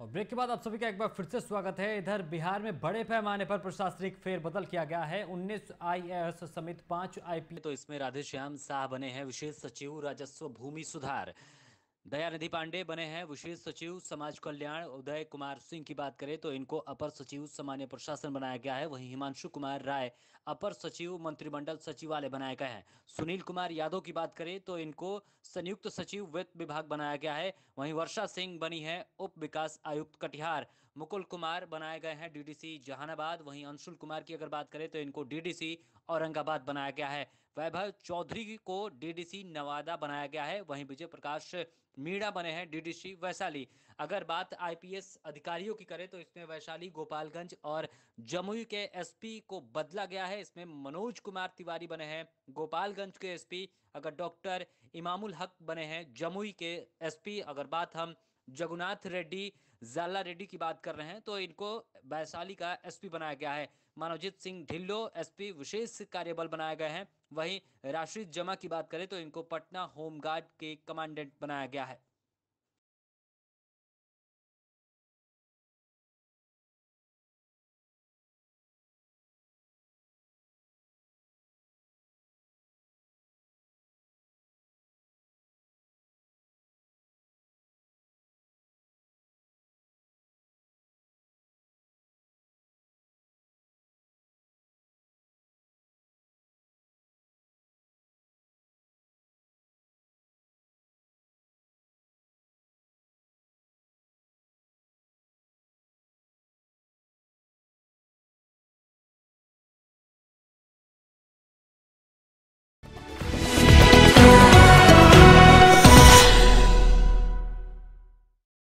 Break के बाद आप सभी का एक बार फिर से स्वागत है। इधर बिहार में बड़े पैमाने पर प्रशासनिक फेरबदल किया गया है। 19 आईएएस समेत पाँच आईपी तो इसमें राधेश्याम शाह बने हैं। विशेष सचिव राजस्व, भूमि सुधार। दयानिधि पांडे बने हैं। विशेष सचिव, समाज कल्याण, उदय कुमार सिंह की बात करें तो इनको अपर सचिव, सामान्य प्रशासन बनाया गया है। वहीं हिमांशु कुमार राय, अपर सचिव, मंत्रिमंडल सचिवालय बनाए गए हैं। सुनील कुमार यादव की बात करें तो इनको संयुक्त सचिव, वित्त विभाग बनाया गया है। वहीं वर्षा सिंह बनी है उप विकास आयुक्त कटिहार। मुकुल कुमार बनाए गए हैं डीडीसी जहानाबाद। वहीं अंशुल कुमार की अगर बात करें तो इनको डीडीसी औरंगाबाद बनाया गया है। वैभव चौधरी को डीडीसी नवादा बनाया गया है। वहीं विजय प्रकाश मीणा बने हैं डीडीसी वैशाली। अगर बात आईपीएस अधिकारियों की करें तो इसमें वैशाली, गोपालगंज और जमुई के एसपी को बदला गया है। इसमें मनोज कुमार तिवारी बने हैं, गोपालगंज के एसपी। अगर डॉक्टर इमामुल हक बने हैं, जमुई के एसपी। अगर बात हम जगुनाथ रेड्डी, जाला रेड्डी की बात कर रहे हैं तो इनको वैशाली का एसपी बनाया गया है। मानवजीत सिंह ढिल्लो, एसपी, विशेष कार्यबल बनाए गए हैं। वहीं राशिद जमा की बात करें तो इनको पटना होमगार्ड के कमांडेंट बनाया गया है।